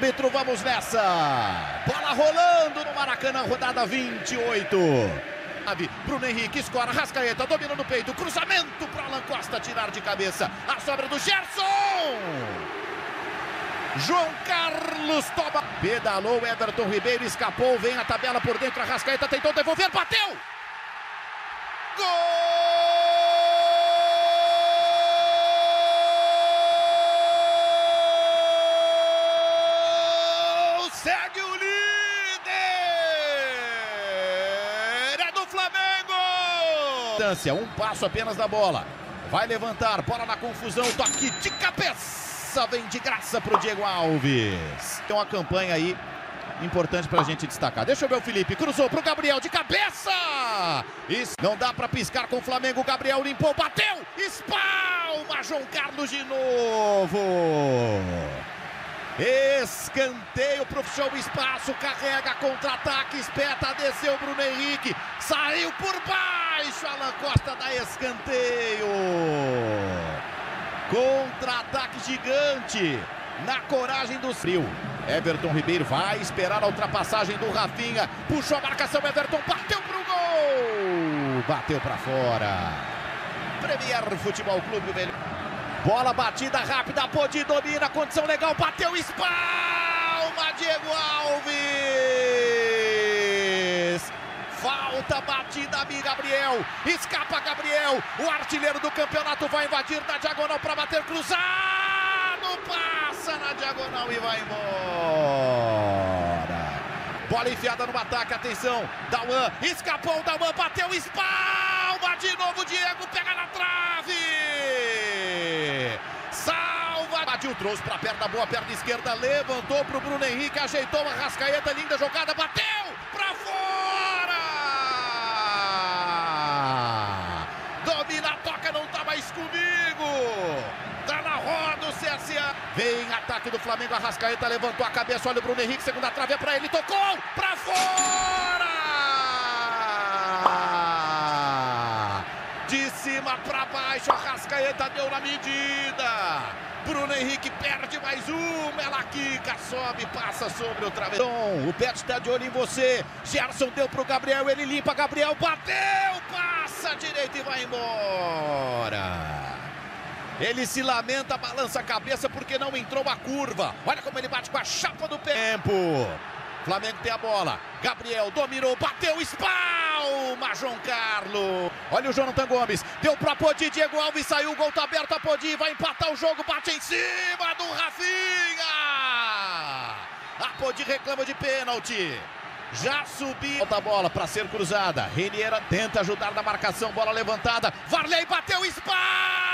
árbitro, vamos nessa. Bola rolando no Maracanã, rodada 28. Bruno Henrique escora, Rascaeta, domina no peito, cruzamento para Alan Costa tirar de cabeça. A sobra do Gerson. João Carlos toma. Pedalou Everton Ribeiro, escapou, vem a tabela por dentro. A Rascaeta tentou devolver, bateu. Gol! Segue o líder! É do Flamengo! Um passo apenas da bola. Vai levantar, bola na confusão, toque de cabeça, vem de graça para o Diego Alves. Tem uma campanha aí importante para a gente destacar. Deixa eu ver o Felipe, cruzou para o Gabriel de cabeça! Isso não dá para piscar com o Flamengo, Gabriel limpou, bateu, espalma João Carlos de novo! Escanteio para o espaço, carrega contra-ataque, espeta, desceu Bruno Henrique, saiu por baixo, Alan Costa dá escanteio. Contra-ataque gigante, na coragem do frio. Everton Ribeiro vai esperar a ultrapassagem do Rafinha, puxou a marcação, Everton bateu pro gol, bateu para fora. Premier Futebol Clube, velho. Bola batida rápida, Podi domina, condição legal, bateu, espalma, Diego Alves. Falta batida, Gabriel. Escapa Gabriel. O artilheiro do campeonato vai invadir na diagonal para bater cruzado. Passa na diagonal e vai embora. Bola enfiada no ataque, atenção. Dauan, escapou o Dauan, bateu, espalma de novo. Diego pega na trave. Invadiu, trouxe para a perna boa, perna esquerda, levantou para o Bruno Henrique, ajeitou a rascaeta, linda jogada, bateu para fora! Domina, toca, não tá mais comigo! Tá na roda o CSA. Vem ataque do Flamengo, a rascaeta levantou a cabeça, olha o Bruno Henrique, segunda trave é para ele, tocou para fora! Cima para baixo, a rascaeta deu na medida. Bruno Henrique perde mais uma. Ela quica, sobe, passa sobre o travessão. O Pet está de olho em você. Gerson deu para o Gabriel, ele limpa. Gabriel bateu, passa direito e vai embora. Ele se lamenta, balança a cabeça porque não entrou a curva. Olha como ele bate com a chapa do tempo. Flamengo tem a bola. Gabriel dominou, bateu, espalma João Carlos. Olha o Jonathan Gomes. Deu pra Podi, Diego Alves saiu, o gol tá aberto a Podi, vai empatar o jogo, bate em cima do Rafinha. A Podi reclama de pênalti. Já subiu. Volta a bola para ser cruzada. Reniera tenta ajudar na marcação, bola levantada. Varley bateu, espalma.